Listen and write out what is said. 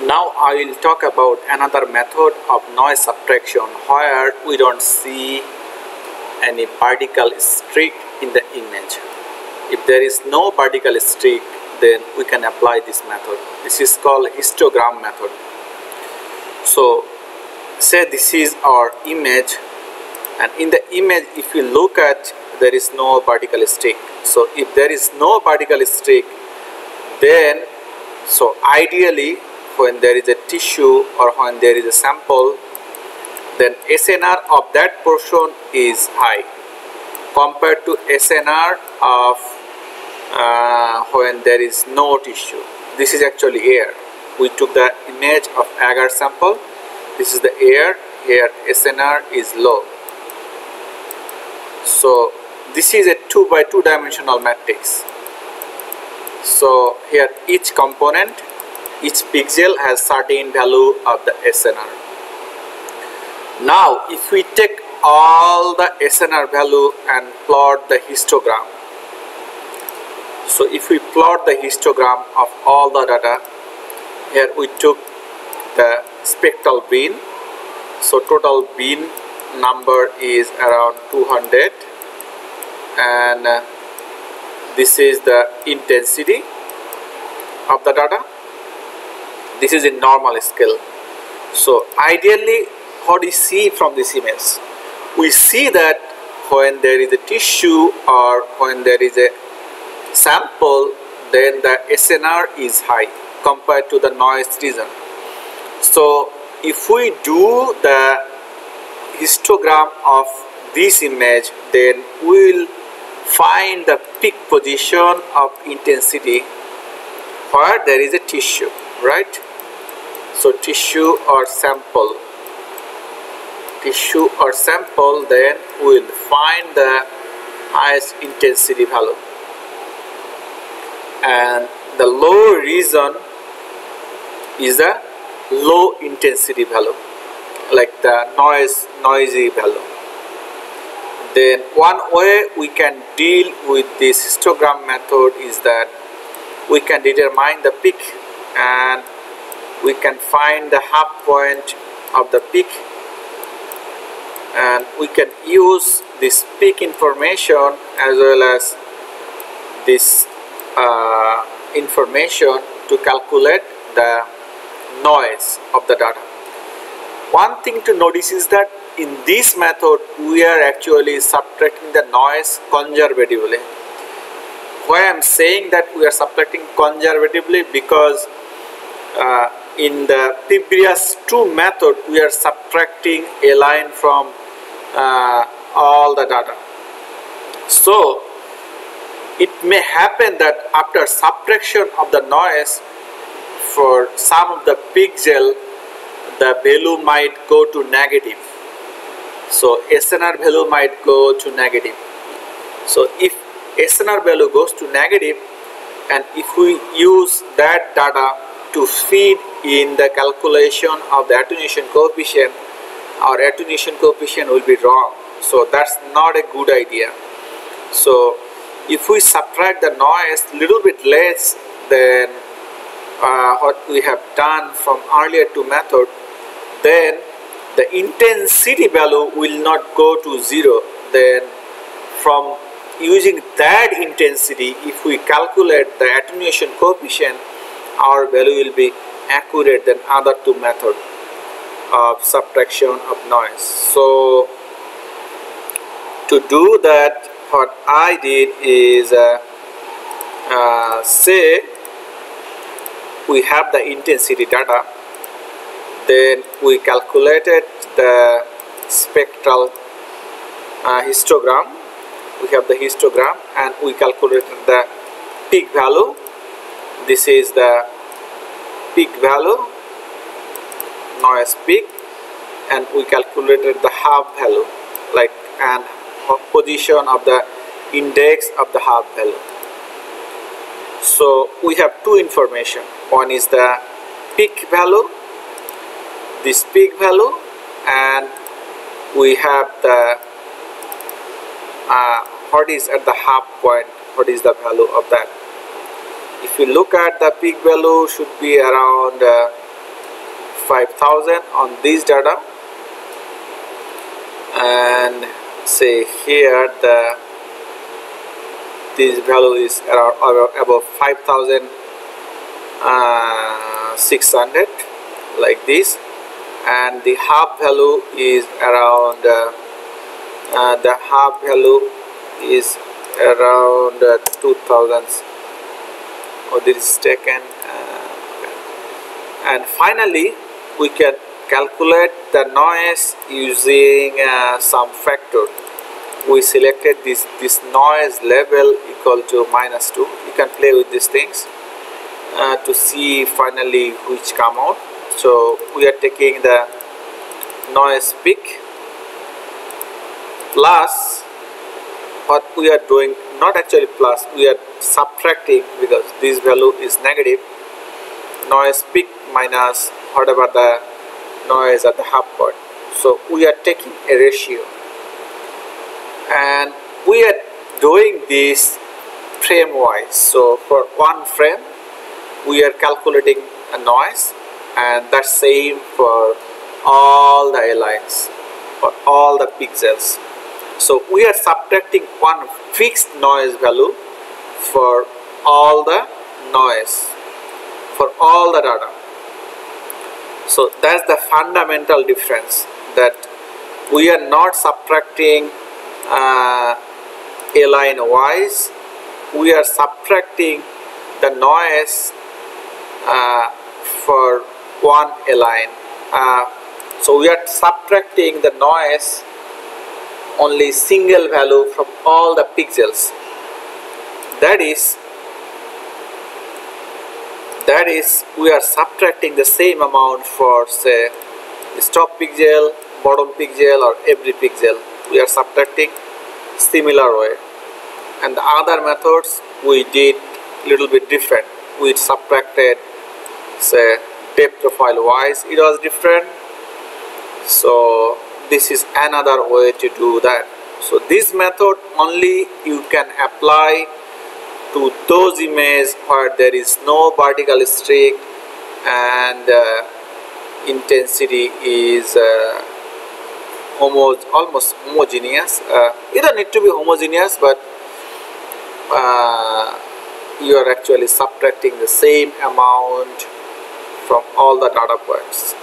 Now I will talk about another method of noise subtraction where we don't see any particle streak in the image. If there is no particle streak then we can apply this method. This is called histogram method. So say this is our image and in the image if you look at there is no particle streak. So if there is no particle streak then so ideally when there is a tissue or when there is a sample then SNR of that portion is high compared to SNR of uh, when there is no tissue. This is actually air. We took the image of agar sample. This is the air. Here SNR is low. So this is a 2 by 2 dimensional matrix. So here each component each pixel has certain value of the SNR. Now if we take all the SNR value and plot the histogram. So if we plot the histogram of all the data, here we took the spectral bin. So total bin number is around 200 and uh, this is the intensity of the data this is a normal scale. So ideally what do you see from this image we see that when there is a tissue or when there is a sample then the SNR is high compared to the noise region so if we do the histogram of this image then we will find the peak position of intensity where there is a tissue right so tissue or sample. Tissue or sample then we will find the highest intensity value. And the low region is the low intensity value like the noise noisy value. Then one way we can deal with this histogram method is that we can determine the peak and we can find the half point of the peak and we can use this peak information as well as this uh, information to calculate the noise of the data. One thing to notice is that in this method we are actually subtracting the noise conservatively. Why I am saying that we are subtracting conservatively because uh, in the previous two method we are subtracting a line from uh, all the data. So it may happen that after subtraction of the noise for some of the pixel the value might go to negative. So SNR value might go to negative. So if SNR value goes to negative and if we use that data to feed in the calculation of the attenuation coefficient. Our attenuation coefficient will be wrong. So that's not a good idea. So if we subtract the noise little bit less than uh, what we have done from earlier two method then the intensity value will not go to zero. Then from using that intensity if we calculate the attenuation coefficient our value will be accurate than other two method of subtraction of noise. So to do that what I did is uh, uh, say we have the intensity data then we calculated the spectral uh, histogram. We have the histogram and we calculated the peak value this is the peak value noise peak and we calculated the half value like and position of the index of the half value. So we have two information. One is the peak value this peak value and we have the uh, what is at the half point what is the value of that if you look at the peak value should be around uh, 5000 on this data. And say here the this value is around about 5600 uh, like this. And the half value is around uh, uh, the half value is around uh, 2000 this is taken uh, and finally we can calculate the noise using uh, some factor. We selected this this noise level equal to minus 2 you can play with these things uh, to see finally which come out. So we are taking the noise peak plus what we are doing not actually plus we are subtracting because this value is negative. Noise peak minus whatever the noise at the half point. So we are taking a ratio. And we are doing this frame wise so for one frame we are calculating a noise and that's same for all the lines for all the pixels so we are subtracting one fixed noise value for all the noise for all the data. So that's the fundamental difference that we are not subtracting uh, a line wise. We are subtracting the noise uh, for one line. Uh, so we are subtracting the noise only single value from all the pixels. That is that is we are subtracting the same amount for say top pixel bottom pixel or every pixel. We are subtracting similar way. And the other methods we did little bit different. We subtracted say depth profile wise it was different. So this is another way to do that. So this method only you can apply to those images where there is no vertical streak and uh, intensity is uh, almost almost homogeneous. Uh, you don't need to be homogeneous but uh, you are actually subtracting the same amount from all the data points